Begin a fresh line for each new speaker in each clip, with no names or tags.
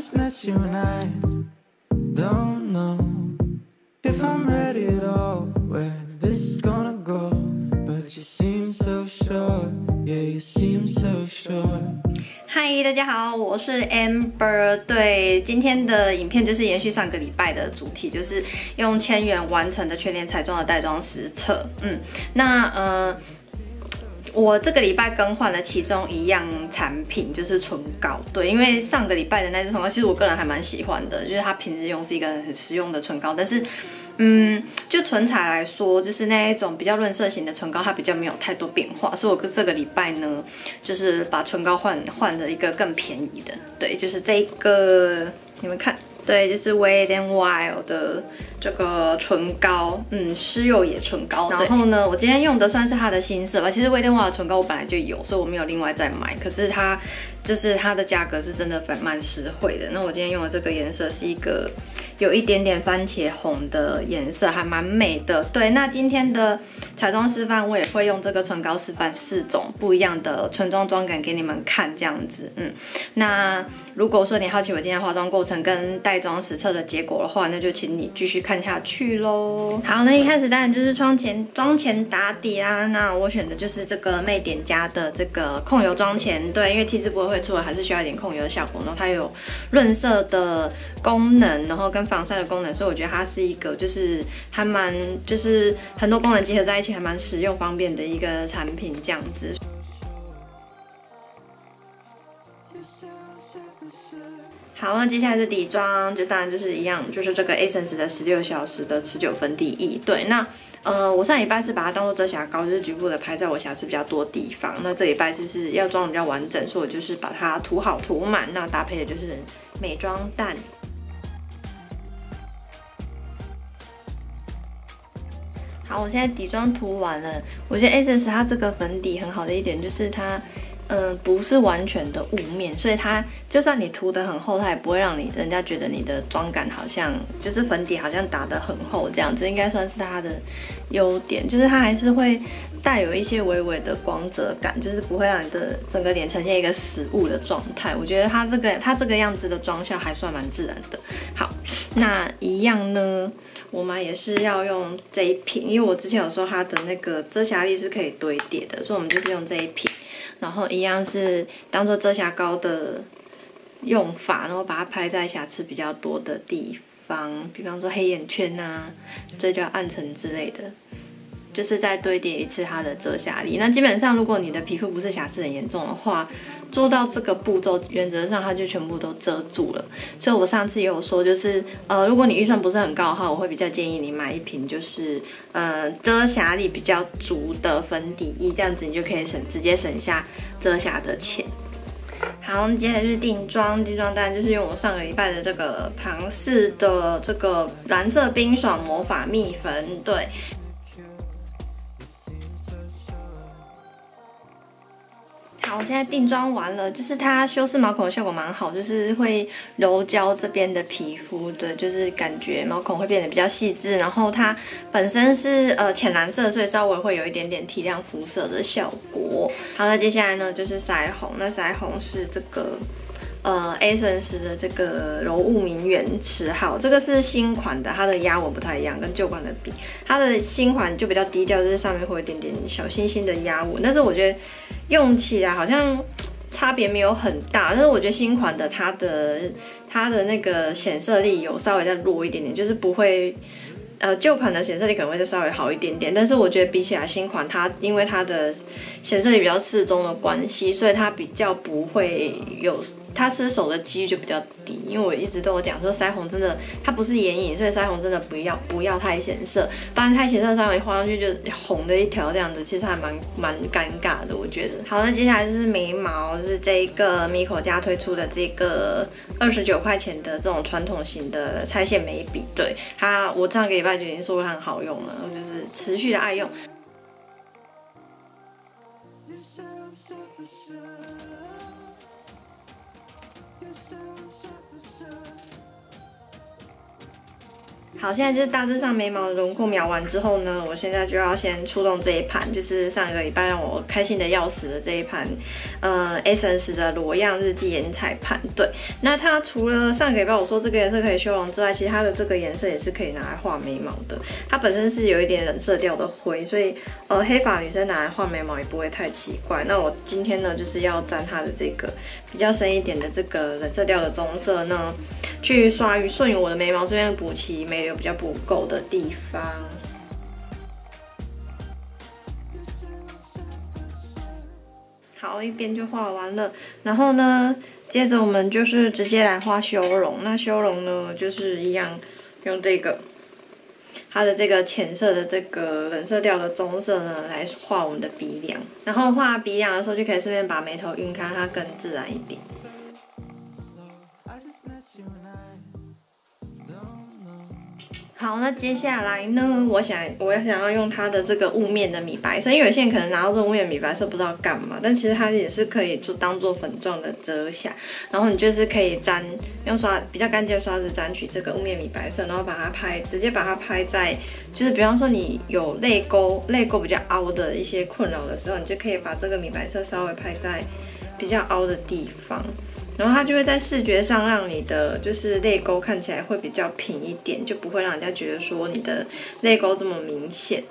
just met you and I don't know if I'm ready at all. Where this is gonna go, but you seem so sure. Yeah, you seem so sure.
嗨，大家好，我是 Amber。对，今天的影片就是延续上个礼拜的主题，就是用千元完成的全脸彩妆的带妆实测。嗯，那呃。我这个礼拜更换了其中一样产品，就是唇膏。对，因为上个礼拜的那支唇膏，其实我个人还蛮喜欢的，就是它平时用是一个很实用的唇膏。但是，嗯，就唇彩来说，就是那一种比较润色型的唇膏，它比较没有太多变化。所以我这个礼拜呢，就是把唇膏换换了一个更便宜的，对，就是这个，你们看，对，就是 Wet n Wild 的。这个唇膏，嗯，湿釉野唇膏。然后呢，我今天用的算是它的新色吧。其实微电化的唇膏我本来就有，所以我没有另外再买。可是它就是它的价格是真的蛮实惠的。那我今天用的这个颜色是一个有一点点番茄红的颜色，还蛮美的。对，那今天的彩妆示范我也会用这个唇膏示范四种不一样的唇妆妆感给你们看，这样子。嗯，那如果说你好奇我今天化妆过程跟带妆实测的结果的话，那就请你继续看。下去喽。好，那一开始当然就是妆前妆前打底啦。那我选的就是这个魅点家的这个控油妆前，对，因为 T 字不会出来，还是需要一点控油的效果。然后它有润色的功能，然后跟防晒的功能，所以我觉得它是一个就是还蛮就是很多功能结合在一起，还蛮实用方便的一个产品这样子。好，那接下来是底妆，就当然就是一样，就是这个 Essence 的十六小时的持久粉底液。对，那呃，我上礼拜是把它当做遮瑕膏，就是局部的拍在我瑕疵比较多地方。那这礼拜就是要妆比较完整，所以我就是把它涂好涂满。那搭配的就是美妆蛋。好，我现在底妆涂完了。我觉得 Essence 它这个粉底很好的一点就是它。嗯，不是完全的雾面，所以它就算你涂得很厚，它也不会让你人家觉得你的妆感好像就是粉底好像打得很厚这样子，应该算是它的优点，就是它还是会带有一些微微的光泽感，就是不会让你的整个脸呈现一个死雾的状态。我觉得它这个它这个样子的妆效还算蛮自然的。好，那一样呢，我们也是要用这一瓶，因为我之前有说它的那个遮瑕力是可以堆叠的，所以我们就是用这一瓶。然后一样是当做遮瑕膏的用法，然后把它拍在瑕疵比较多的地方方，比方说黑眼圈啊、嘴角暗沉之类的，就是再堆叠一次它的遮瑕力。那基本上如果你的皮肤不是瑕疵很严重的话，做到这个步骤，原则上它就全部都遮住了。所以我上次也有说，就是呃，如果你预算不是很高的话，我会比较建议你买一瓶，就是呃遮瑕力比较足的粉底液，这样子你就可以省直接省下遮瑕的钱。好，接下来就是定妆，定妆当然就是用我上个礼拜的这个庞氏的这个蓝色冰爽魔法蜜粉，对。好，我现在定妆完了，就是它修饰毛孔的效果蛮好，就是会柔焦这边的皮肤，的，就是感觉毛孔会变得比较细致。然后它本身是呃浅蓝色，所以稍微会有一点点提亮肤色的效果。好，那接下来呢就是腮红，那腮红是这个。呃，Essence 的这个柔雾明远十号，这个是新款的，它的压纹不太一样，跟旧款的比，它的新款就比较低调，就是上面会有一点点小星星的压纹，但是我觉得用起来好像差别没有很大，但是我觉得新款的它的它的那个显色力有稍微再弱一点点，就是不会。呃，旧款的显色力可能会再稍微好一点点，但是我觉得比起来新款，它因为它的显色力比较适中的关系，所以它比较不会有它吃手的几率就比较低。因为我一直都有讲说，腮红真的它不是眼影，所以腮红真的不要不要太显色，不然太显色上面画上去就红的一条这样子，其实还蛮蛮尴尬的。我觉得。好，那接下来就是眉毛，就是这一个米口家推出的这个二十九块钱的这种传统型的拆线眉笔，对它，我上个礼拜。就已经说过它很好用了，我就是持续的爱用。好，现在就是大致上眉毛的轮廓描完之后呢，我现在就要先出动这一盘，就是上个礼拜让我开心的要死的这一盘，呃，Essence 的裸样日记眼彩盘。对，那它除了上个礼拜我说这个颜色可以修容之外，其实它的这个颜色也是可以拿来画眉毛的。它本身是有一点冷色调的灰，所以呃，黑发女生拿来画眉毛也不会太奇怪。那我今天呢，就是要沾它的这个比较深一点的这个冷色调的棕色呢，去刷于顺于我的眉毛这边补齐眉。有比较不够的地方。好，一边就画完了。然后呢，接着我们就是直接来画修容。那修容呢，就是一样用这个它的这个浅色的这个冷色调的棕色呢，来画我们的鼻梁。然后画鼻梁的时候，就可以顺便把眉头晕开，它更自然一点。好，那接下来呢？我想，我要想要用它的这个雾面的米白色，因为有些人可能拿到这个雾面米白色不知道干嘛，但其实它也是可以做当做粉状的遮瑕。然后你就是可以沾用刷比较干净的刷子沾取这个雾面米白色，然后把它拍，直接把它拍在，就是比方说你有泪沟泪沟比较凹的一些困扰的时候，你就可以把这个米白色稍微拍在比较凹的地方。然后它就会在视觉上让你的就是泪沟看起来会比较平一点，就不会让人家觉得说你的泪沟这么明显。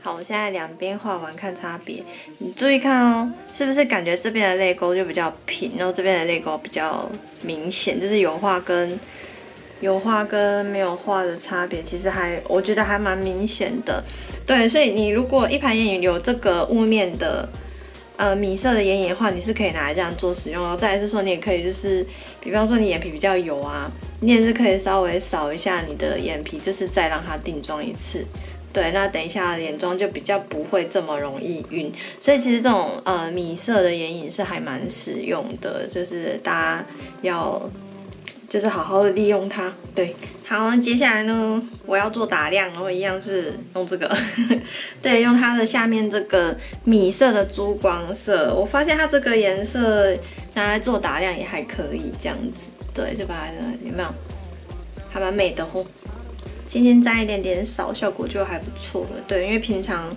好，我现在两边画完看差别，你注意看哦，是不是感觉这边的泪沟就比较平，然后这边的泪沟比较明显，就是有画跟有画跟没有画的差别，其实还我觉得还蛮明显的。对，所以你如果一盘眼影有这个雾面的。呃，米色的眼影的话，你是可以拿来这样做使用哦。再来是说，你也可以就是，比方说你眼皮比较油啊，你也是可以稍微扫一下你的眼皮，就是再让它定妆一次。对，那等一下眼妆就比较不会这么容易晕。所以其实这种呃米色的眼影是还蛮实用的，就是大家要。就是好好的利用它，对，好，接下来呢，我要做打亮，然后一样是用这个，对，用它的下面这个米色的珠光色，我发现它这个颜色拿来做打亮也还可以，这样子，对，就把它有没有，还蛮美的哦。今天沾一点点少，效果就还不错了。对，因为平常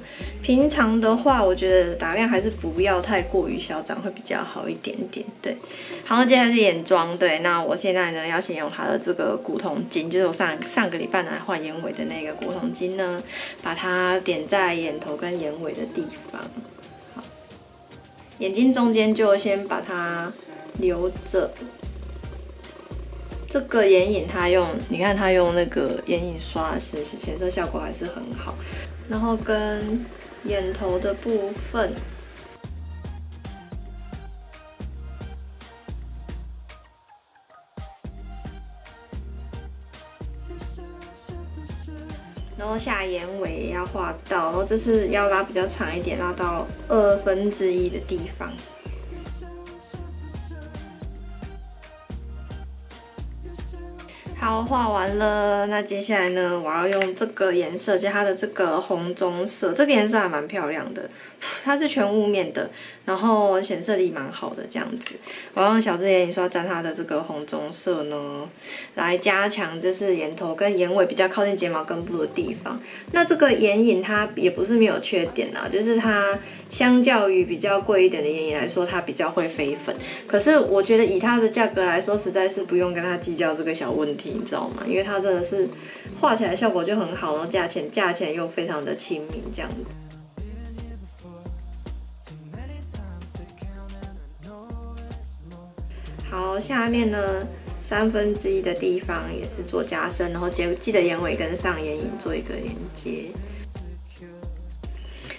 平常的话，我觉得打量还是不要太过于嚣张，会比较好一点点。对，好，接下来是眼妆。对，那我现在呢要先用它的这个古铜金，就是我上上个礼拜拿来画眼尾的那个古铜金呢，把它点在眼头跟眼尾的地方。好，眼睛中间就先把它留着。这个眼影它用，你看它用那个眼影刷，是显色效果还是很好。然后跟眼头的部分。然后下眼尾也要画到，然后这次要拉比较长一点，拉到二分之一的地方。好，画完了。那接下来呢？我要用这个颜色，就它的这个红棕色，这个颜色还蛮漂亮的。它是全雾面的，然后显色力蛮好的，这样子。我用小支眼影刷沾它的这个红棕色呢，来加强就是眼头跟眼尾比较靠近睫毛根部的地方。那这个眼影它也不是没有缺点啊，就是它相较于比较贵一点的眼影来说，它比较会飞粉。可是我觉得以它的价格来说，实在是不用跟它计较这个小问题，你知道吗？因为它真的是画起来效果就很好，然后价钱价钱又非常的亲民，这样子。好，下面呢三分之一的地方也是做加深，然后记记得眼尾跟上眼影做一个连接。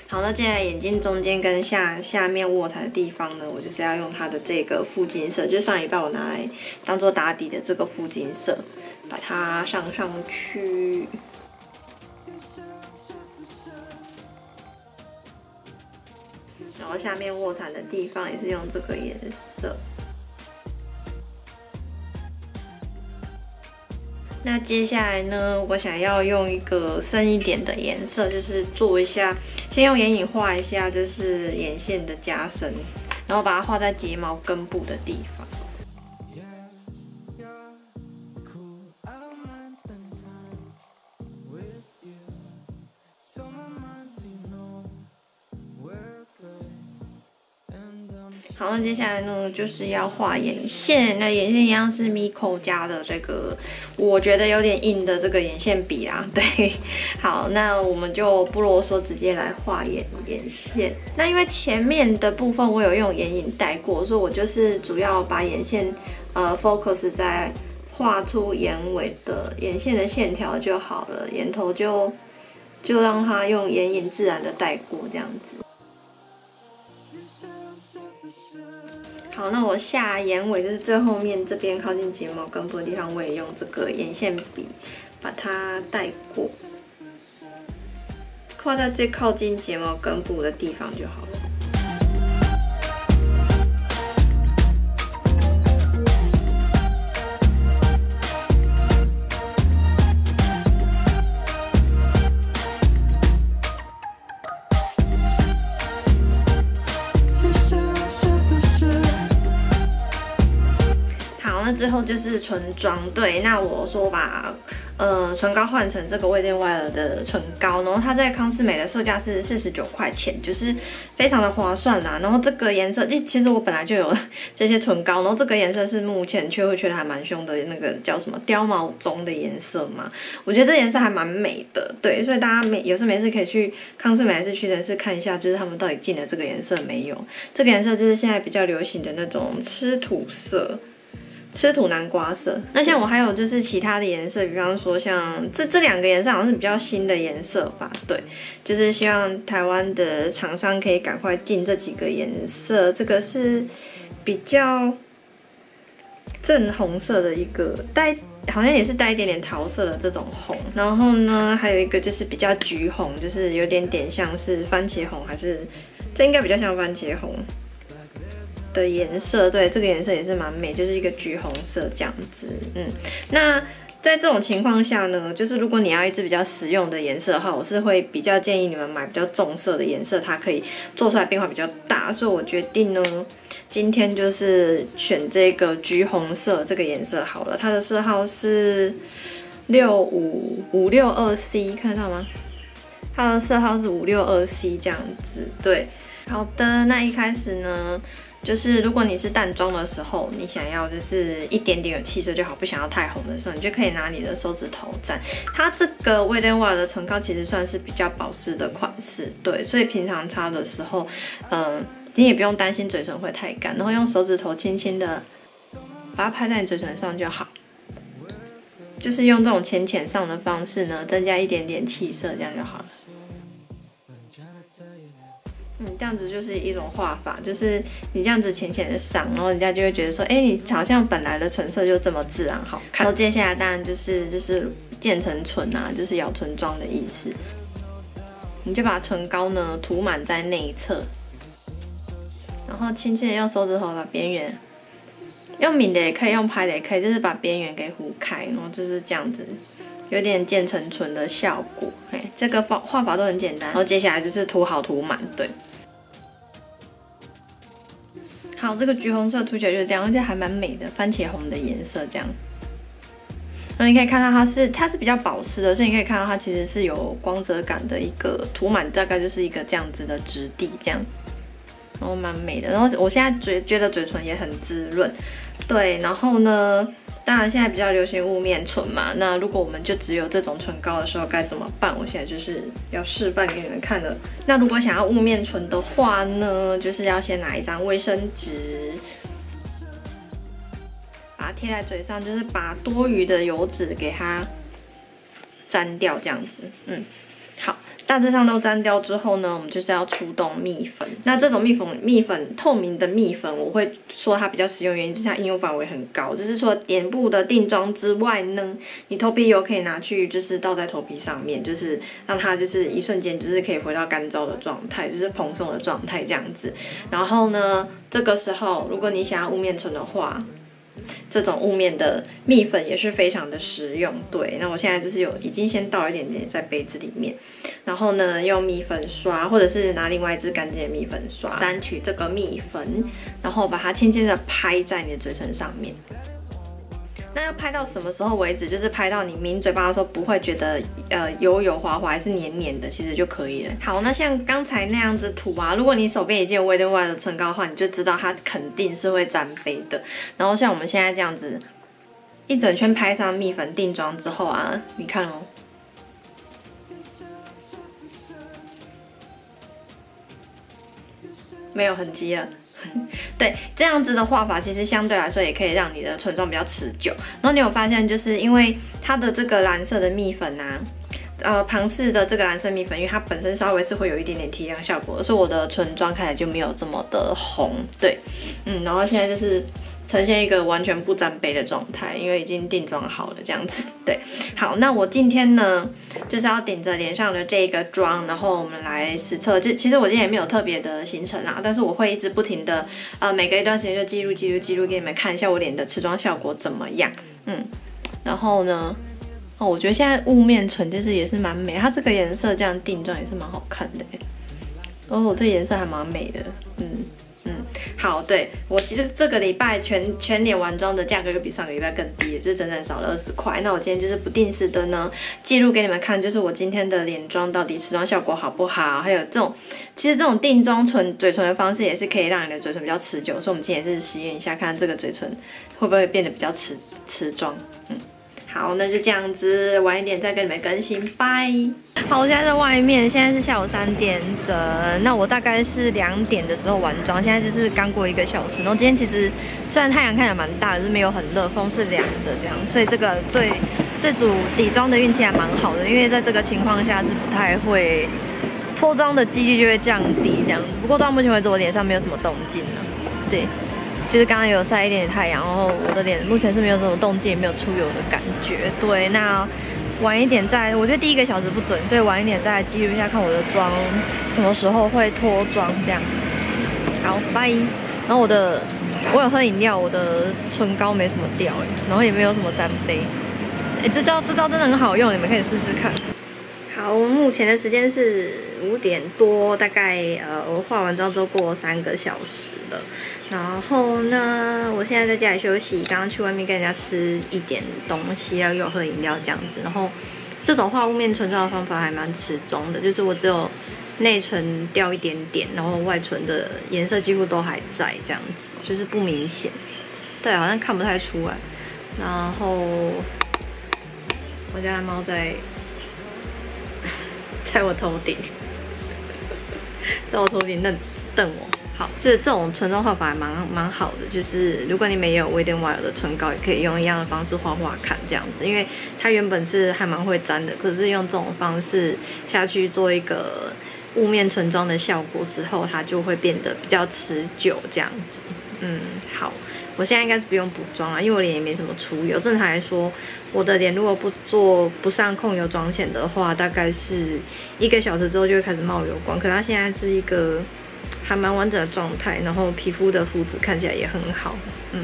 好，那接下来眼睛中间跟下下面卧蚕的地方呢，我就是要用它的这个附金色，就上一半我拿来当做打底的这个附金色，把它上上去。然后下面卧蚕的地方也是用这个颜色。那接下来呢，我想要用一个深一点的颜色，就是做一下，先用眼影画一下，就是眼线的加深，然后把它画在睫毛根部的地方。接下来呢，就是要画眼线。那眼线一样是 Miko 家的这个，我觉得有点硬的这个眼线笔啊。对，好，那我们就不啰嗦，直接来画眼眼线。那因为前面的部分我有用眼影带过，所以我就是主要把眼线呃 focus 在画出眼尾的眼线的线条就好了，眼头就就让它用眼影自然的带过这样子。好，那我下眼尾就是最后面这边靠近睫毛根部的地方，我也用这个眼线笔把它带过，画在最靠近睫毛根部的地方就好了。后就是唇妆，对，那我说把呃唇膏换成这个味店外尔的唇膏，然后它在康斯美的售价是四十九块钱，就是非常的划算啦。然后这个颜色，其其实我本来就有这些唇膏，然后这个颜色是目前却会觉得还蛮凶的那个叫什么貂毛棕的颜色嘛，我觉得这颜色还蛮美的，对，所以大家没有事没事可以去康斯美还是屈臣氏看一下，就是他们到底进了这个颜色没有？这个颜色就是现在比较流行的那种吃土色。吃土南瓜色，那像我还有就是其他的颜色，比方说像这这两个颜色好像是比较新的颜色吧，对，就是希望台湾的厂商可以赶快进这几个颜色。这个是比较正红色的一个带，好像也是带一点点桃色的这种红。然后呢，还有一个就是比较橘红，就是有点点像是番茄红，还是这应该比较像番茄红。的颜色，对这个颜色也是蛮美，就是一个橘红色这样子。嗯，那在这种情况下呢，就是如果你要一支比较实用的颜色的话，我是会比较建议你们买比较重色的颜色，它可以做出来变化比较大。所以我决定呢，今天就是选这个橘红色这个颜色好了。它的色号是六五五六二 C，看得到吗？它的色号是五六二 C 这样子。对，好的，那一开始呢。就是如果你是淡妆的时候，你想要就是一点点有气色就好，不想要太红的时候，你就可以拿你的手指头蘸。它这个威廉瓦的唇膏其实算是比较保湿的款式，对，所以平常擦的时候，嗯，你也不用担心嘴唇会太干，然后用手指头轻轻的把它拍在你嘴唇上就好，就是用这种浅浅上的方式呢，增加一点点气色，这样就好了。嗯，这样子就是一种画法，就是你这样子浅浅的上，然后人家就会觉得说，哎，你好像本来的唇色就这么自然好看。然后接下来当然就是就是渐层唇啊，就是咬唇妆的意思。你就把唇膏呢涂满在内侧，然后轻轻的用手指头把边缘，用抿的也可以，用拍的也可以，就是把边缘给糊开，然后就是这样子。有点渐层唇的效果，嘿，这个方画法都很简单。然后接下来就是涂好涂满，对。好，这个橘红色涂起来就是这样，而且还蛮美的，番茄红的颜色这样。那你可以看到它是它是比较保湿的，所以你可以看到它其实是有光泽感的一个涂满，大概就是一个这样子的质地这样。然后蛮美的，然后我现在嘴觉得嘴唇也很滋润，对，然后呢，当然现在比较流行雾面唇嘛，那如果我们就只有这种唇膏的时候该怎么办？我现在就是要示范给你们看了。那如果想要雾面唇的话呢，就是要先拿一张卫生纸，把它贴在嘴上，就是把多余的油脂给它粘掉，这样子，嗯，大致上都粘掉之后呢，我们就是要出动蜜粉。那这种蜜粉，蜜粉透明的蜜粉，我会说它比较实用，原因就是它应用范围很高。就是说脸部的定妆之外呢，你头皮油可以拿去就是倒在头皮上面，就是让它就是一瞬间就是可以回到干燥的状态，就是蓬松的状态这样子。然后呢，这个时候如果你想要雾面唇的话，这种雾面的蜜粉也是非常的实用，对。那我现在就是有已经先倒一点点在杯子里面，然后呢用蜜粉刷，或者是拿另外一支干净的蜜粉刷，沾取这个蜜粉，然后把它轻轻的拍在你的嘴唇上面。那要拍到什么时候为止？就是拍到你抿嘴巴的时候不会觉得呃油油滑滑还是黏黏的，其实就可以了。好，那像刚才那样子涂啊，如果你手边已经有 w e d n 的唇膏的话，你就知道它肯定是会沾杯的。然后像我们现在这样子一整圈拍上蜜粉定妆之后啊，你看哦。没有痕迹了，对，这样子的画法其实相对来说也可以让你的唇妆比较持久。然后你有发现，就是因为它的这个蓝色的蜜粉啊，呃，旁氏的这个蓝色蜜粉，因为它本身稍微是会有一点点提亮效果，所以我的唇妆看起来就没有这么的红。对，嗯，然后现在就是。呈现一个完全不沾杯的状态，因为已经定妆好了这样子。对，好，那我今天呢就是要顶着脸上的这个妆，然后我们来实测。就其实我今天也没有特别的行程啊，但是我会一直不停的，呃，每隔一段时间就记录记录记录给你们看一下我脸的持妆效果怎么样。嗯，然后呢，哦，我觉得现在雾面唇就是也是蛮美，它这个颜色这样定妆也是蛮好看的。哦，这颜色还蛮美的，嗯。嗯，好，对我其实这个礼拜全全脸完妆的价格又比上个礼拜更低，就是整整少了二十块。那我今天就是不定时的呢，记录给你们看，就是我今天的脸妆到底持妆效果好不好？还有这种，其实这种定妆唇嘴唇的方式也是可以让你的嘴唇比较持久。所以我们今天也是实验一下，看这个嘴唇会不会变得比较持持妆。嗯。好，那就这样子，晚一点再跟你们更新，拜。好，我现在在外面，现在是下午三点整。那我大概是两点的时候完妆，现在就是刚过一个小时。然后今天其实虽然太阳看起来蛮大，可是没有很热，风是凉的这样，所以这个对这组底妆的运气还蛮好的，因为在这个情况下是不太会脱妆的几率就会降低这样。不过到目前为止，我脸上没有什么动静了，对。就是刚刚有晒一点点太阳，然后我的脸目前是没有什么动静，也没有出油的感觉。对，那晚一点再，我觉得第一个小时不准，所以晚一点再记录一下，看我的妆什么时候会脱妆这样。好，拜。然后我的，我有喝饮料，我的唇膏没什么掉哎，然后也没有什么沾杯。哎，这招这招真的很好用，你们可以试试看。好，我们目前的时间是五点多，大概呃，我化完妆之后过三个小时了。然后呢，我现在在家里休息，刚刚去外面跟人家吃一点东西，然后又喝饮料这样子。然后这种画雾面唇妆的方法还蛮持中的，就是我只有内唇掉一点点，然后外唇的颜色几乎都还在这样子，就是不明显。对，好像看不太出来。然后我家的猫在在我头顶，在我头顶瞪瞪我。好，就是这种唇妆画法还蛮蛮好的，就是如果你没有 w e d n Wild 的唇膏，也可以用一样的方式画画看这样子，因为它原本是还蛮会粘的，可是用这种方式下去做一个雾面唇妆的效果之后，它就会变得比较持久这样子。嗯，好，我现在应该是不用补妆了，因为我脸也没什么出油。正常来说，我的脸如果不做不上控油妆前的话，大概是一个小时之后就会开始冒油光，可它现在是一个。还蛮完整的状态，然后皮肤的肤质看起来也很好，嗯。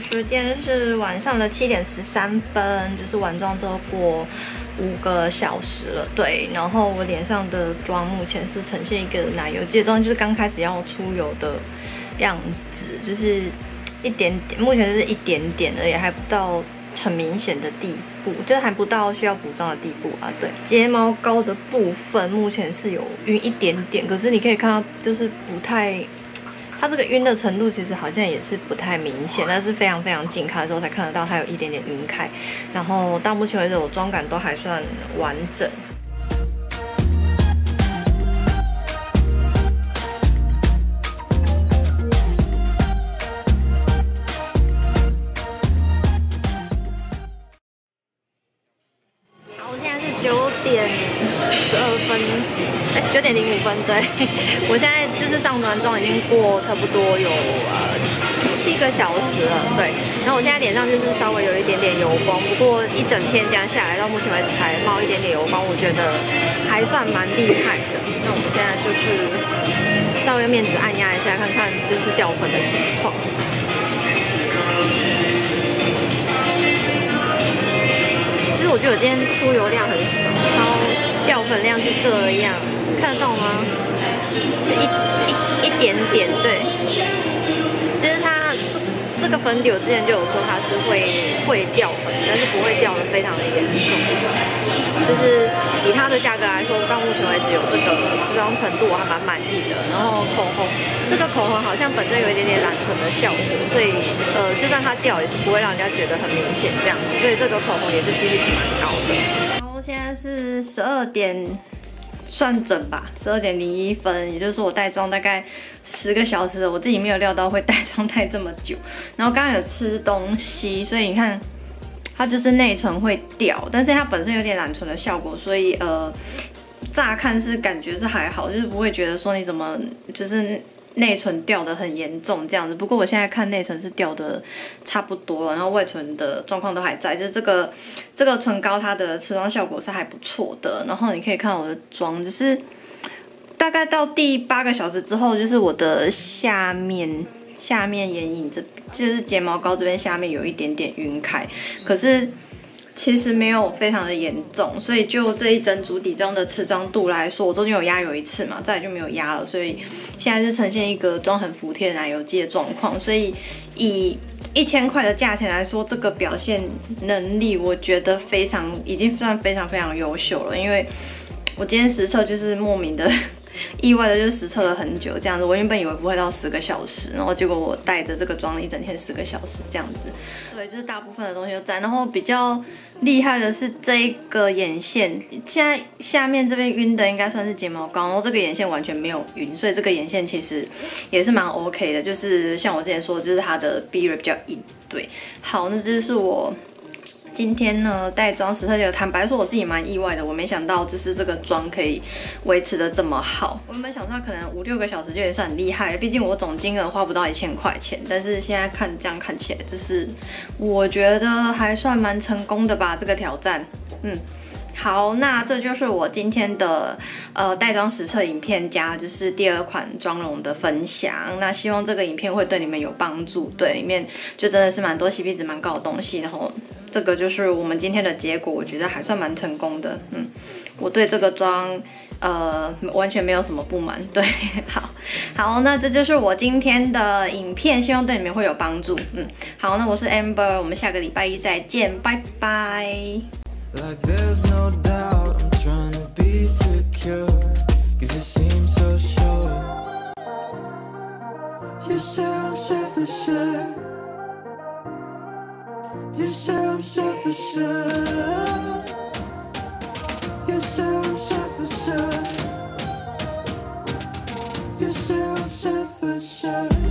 时间是晚上的七点十三分，就是完妆之后过五个小时了。对，然后我脸上的妆目前是呈现一个奶油肌的妆，就是刚开始要出油的样子，就是一点点，目前是一点点而已，还不到很明显的地步，就是还不到需要补妆的地步啊。对，睫毛膏的部分目前是有晕一点点，可是你可以看到就是不太。它这个晕的程度其实好像也是不太明显，但是非常非常近看的时候才看得到它有一点点晕开。然后到目前为止，我妆感都还算完整。好，我现在是九点十二分。九点零五分，对过差不多有呃七个小时了，对。然后我现在脸上就是稍微有一点点油光，不过一整天这样下来，到目前为止才冒一点点油光，我觉得还算蛮厉害的。那我们现在就是稍微面子按压一下，看看就是掉粉的情况。其实我觉得我今天出油量很少，然后掉粉量是这样，看得到吗？一一一点点，对。其实它这个粉底我之前就有说它是会会掉粉，但是不会掉的非常的严重。就是以它的价格来说，到目前为止有这个持妆程度我还蛮满意的。然后口红，这个口红好像本身有一点点染唇的效果，所以呃就算它掉也是不会让人家觉得很明显这样子。所以这个口红也是几率蛮高的。然后现在是十二点。算整吧，十二点零一分，也就是说我带妆大概十个小时，我自己没有料到会带妆带这么久。然后刚刚有吃东西，所以你看它就是内存会掉，但是它本身有点懒存的效果，所以呃，乍看是感觉是还好，就是不会觉得说你怎么就是。内唇掉的很严重，这样子。不过我现在看内唇是掉的差不多了，然后外唇的状况都还在。就是这个这个唇膏，它的持妆效果是还不错的。然后你可以看我的妆，就是大概到第八个小时之后，就是我的下面下面眼影这就是睫毛膏这边下面有一点点晕开，可是。其实没有非常的严重，所以就这一整组底妆的持妆度来说，我中间有压有一次嘛，再来就没有压了，所以现在是呈现一个妆很服帖的奶油肌的状况。所以以一千块的价钱来说，这个表现能力我觉得非常已经算非常非常优秀了，因为我今天实测就是莫名的。意外的就是实测了很久，这样子。我原本以为不会到十个小时，然后结果我带着这个妆一整天十个小时这样子。对，就是大部分的东西都在。然后比较厉害的是这个眼线，现在下面这边晕的应该算是睫毛膏，然后这个眼线完全没有晕，所以这个眼线其实也是蛮 OK 的。就是像我之前说，就是它的 B 比较硬。对，好，那这是我。今天呢，带妆实测就坦白说，我自己蛮意外的。我没想到，就是这个妆可以维持的这么好。我原本想说，可能五六个小时就也算很厉害，毕竟我总金额花不到一千块钱。但是现在看这样看起来，就是我觉得还算蛮成功的吧，这个挑战。嗯，好，那这就是我今天的呃带妆实测影片加就是第二款妆容的分享。那希望这个影片会对你们有帮助。对，里面就真的是蛮多 CP 值蛮高的东西，然后。这个就是我们今天的结果，我觉得还算蛮成功的。嗯，我对这个妆，呃，完全没有什么不满。对，好，好，那这就是我今天的影片，希望对你们会有帮助。嗯，好，那我是 Amber，我们下个礼拜一再见，拜拜。You You say I'm sure You say I'm selfish. You say I'm selfish.